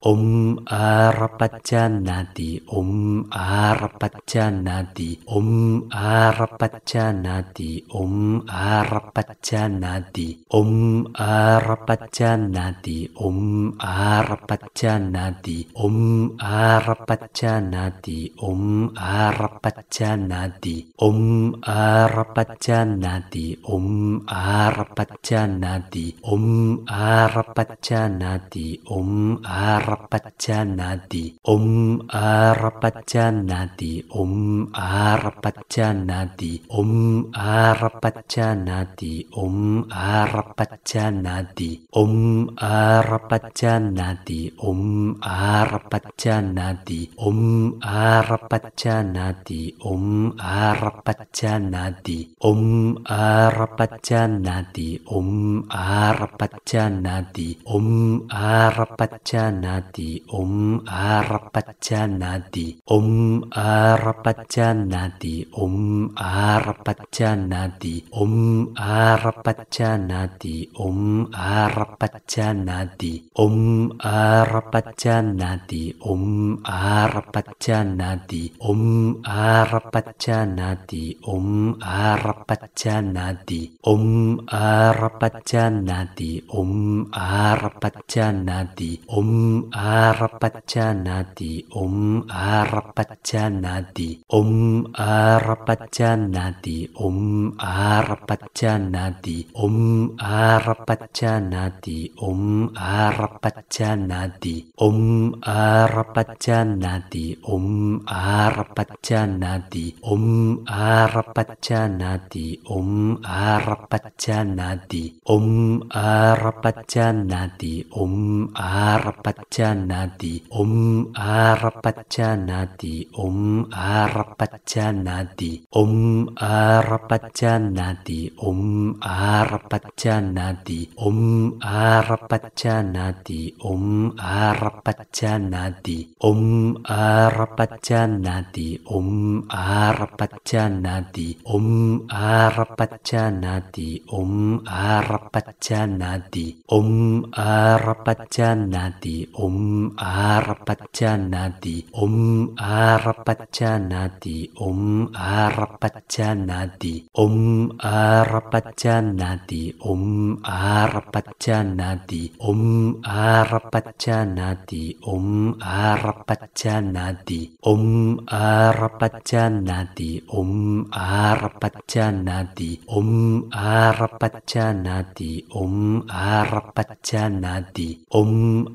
Om Arapachanati Om Arapachanati Om Arapachanati Om Arapachanati Om Arapachanati Om Arapachanati Om Arapachanati Om Arapachanati Om Arapachanati Om Arapachanati Om Arapachanati Om Arapachanati Arapachanati Om Arapachanati Om Arapachanati Om Arapachanati Om Arapachanati Om Arapachanati Om Arapachanati Om Arapachanati Om Arapachanati Om Arapachanati Om Arapachanati Om Arapachanati Arapachanati Om Arapachanati Om Arapachanati Om Arapachanati Om Arapachanati Om Arapachanati Om Arapachanati Om Arapachanati Om Arapachanati Om Arapachanati Om Arapachanati Om Arapachanati Om Arapachanati Om Arapachanati Om Arapachanati Om Arapachanati Om Arapachanati Om Arapachanati Om Arapachanati Om Arapachanati Om Arapachanati Om Arapachanati Om Arapachanati Om Arapachanati Arapachanati Om Arapachanati Om Arapachanati Om Arapachanati Om Arapachanati Om Arapachanati Om Arapachanati Om Arapachanati Om Arapachanati Om Arapachanati Om Arapachanati Om Arapachanati Om Arapachanati Om Arapachanati Om Arapachanati Om Arapachanati Om Arapachanati Om Arapachanati Om Arapachanati Om Arapachanati Om Arapachanati Om Arapachanati Om Arapachanati Om Arapachanati Om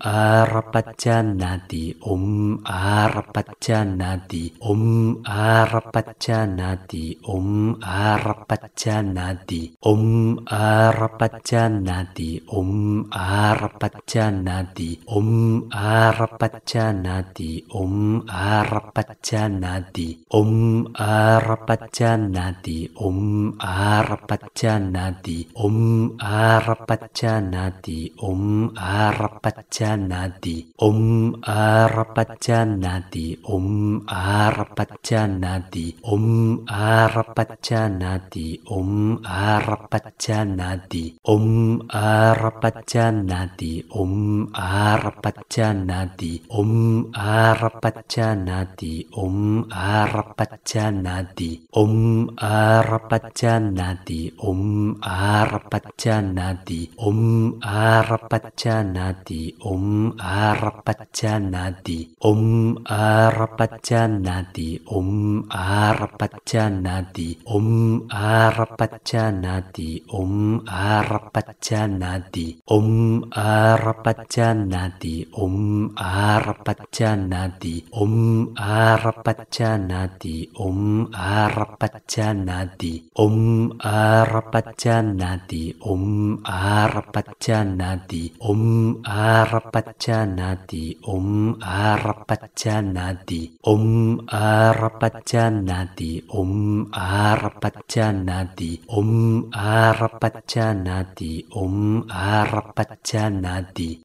Arapachanati Om Arapachanati Om Arapachanati Om Arapachanati Om Arapachanati Om Arapachanati Om Arapachanati Om Arapachanati Om Arapachanati Om Arapachanati Om Arapachanati Om Om Arapachanati Om Arapachanati Om Arapachanati Om Arapachanati Om Arapachanati Om Arapachanati Om Arapachanati Om Arapachanati Om Arapachanati Om Arapachanati Om Arapachanati Om Arapachanati Om Arapachanati Om Arapachanati Om Arapachanati Om Arapachanati Om Arapachanati Om Arapachanati Om Arapachanati Om Arapachanati Om Arapachanati Om Arapachanati Om Janati Om Arpa Janati Om Arpa Janati Om Arpa Janati Om Arpa Janati Om Arpa Janati